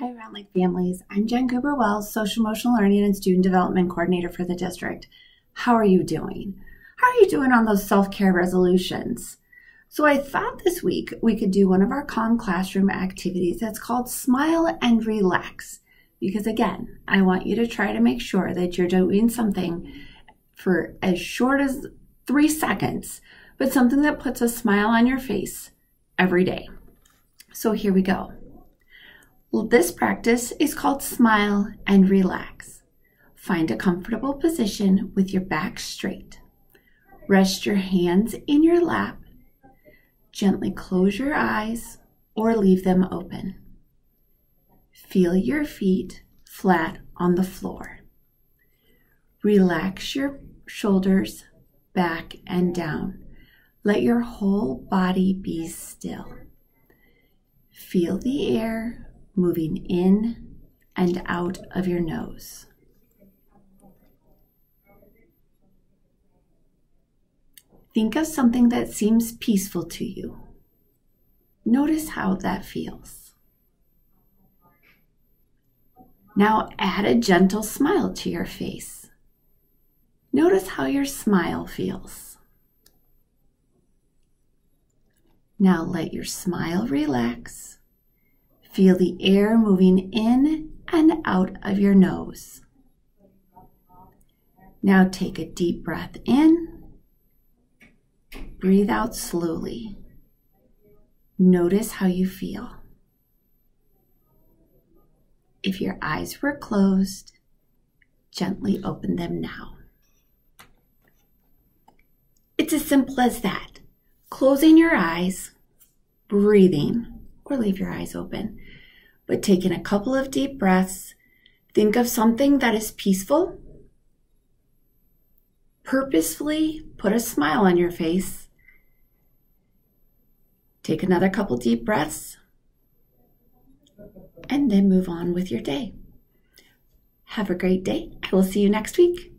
Hi, Round Lake families. I'm Jen Cooper Wells, Social Emotional Learning and Student Development Coordinator for the district. How are you doing? How are you doing on those self care resolutions? So, I thought this week we could do one of our Calm Classroom activities that's called Smile and Relax. Because again, I want you to try to make sure that you're doing something for as short as three seconds, but something that puts a smile on your face every day. So, here we go. This practice is called Smile and Relax. Find a comfortable position with your back straight. Rest your hands in your lap. Gently close your eyes or leave them open. Feel your feet flat on the floor. Relax your shoulders back and down. Let your whole body be still. Feel the air moving in and out of your nose. Think of something that seems peaceful to you. Notice how that feels. Now add a gentle smile to your face. Notice how your smile feels. Now let your smile relax Feel the air moving in and out of your nose. Now take a deep breath in. Breathe out slowly. Notice how you feel. If your eyes were closed, gently open them now. It's as simple as that. Closing your eyes, breathing, or leave your eyes open. But take in a couple of deep breaths, think of something that is peaceful. Purposefully put a smile on your face. Take another couple deep breaths and then move on with your day. Have a great day. I will see you next week.